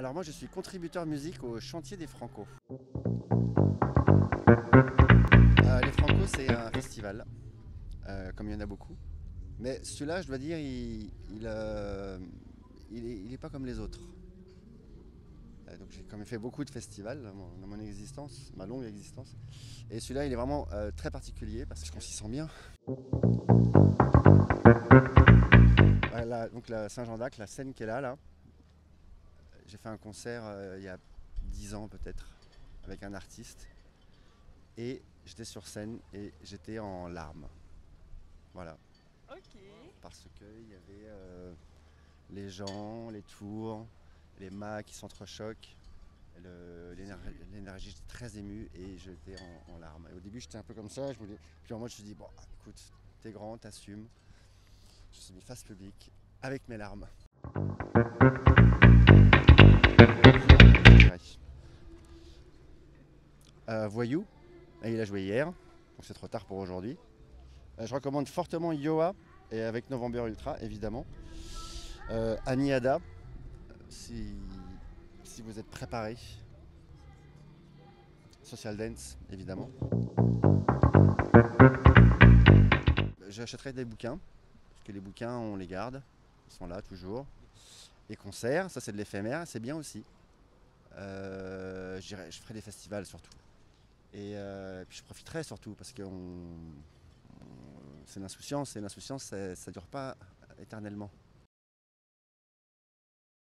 Alors moi je suis contributeur musique au chantier des Franco. Euh, les Franco c'est un festival, euh, comme il y en a beaucoup. Mais celui-là je dois dire il, il, euh, il pas comme les autres. Euh, donc j'ai quand même fait beaucoup de festivals dans mon, existence, ma longue existence. Et celui-là il est vraiment très particulier parce qu'on s'y sent bien. Voilà, donc la Saint-Jean d'Arc, la scène qui est là. J'ai fait un concert euh, il y a 10 ans peut-être avec un artiste. Et j'étais sur scène et j'étais en larmes. Voilà. Ok. Parce qu'il y avait euh, les gens, les tours, les mâts qui s'entrechoquent. L'énergie, j'étais très ému et j'étais en, en larmes. Et au début, j'étais un peu comme ça. Je voulais... Puis en moi, je me suis dit, bon, écoute, t'es grand, t'assumes. Je me suis mis face publique avec mes larmes. Voyou, il a joué hier, donc c'est trop tard pour aujourd'hui. Euh, je recommande fortement Yoa, et avec November Ultra évidemment. Euh, Annie Ada, si, vous êtes préparé. Social Dance évidemment. J'achèterai des bouquins, parce que les bouquins on les garde, ils sont là toujours. Et concerts, ça c'est de l'éphémère, c'est bien aussi. Euh, je ferai des festivals surtout. Et euh, puis je profiterai surtout parce que c'est l'insouciance et l'insouciance ça, ça dure pas éternellement.